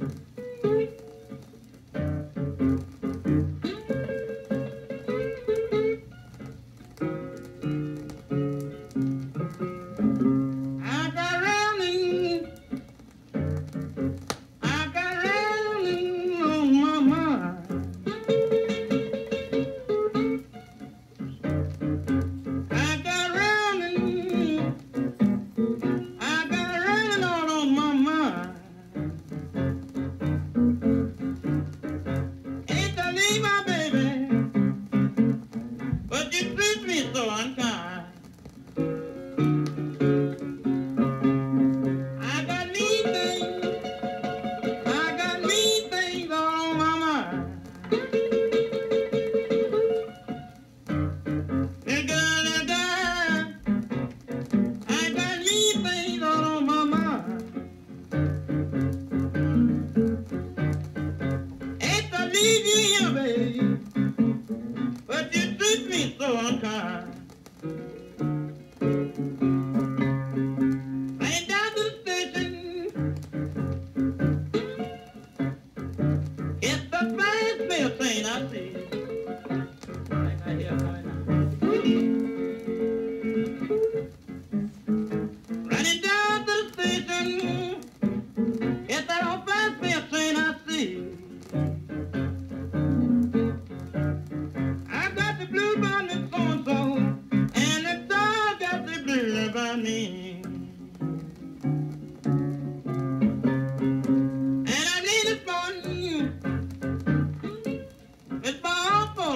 I leave you, baby.